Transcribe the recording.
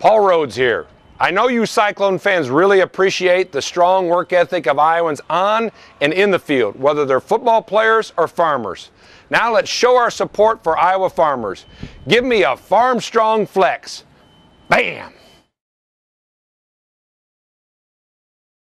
Paul Rhoads here. I know you Cyclone fans really appreciate the strong work ethic of Iowans on and in the field, whether they're football players or farmers. Now let's show our support for Iowa farmers. Give me a Farm Strong Flex. Bam!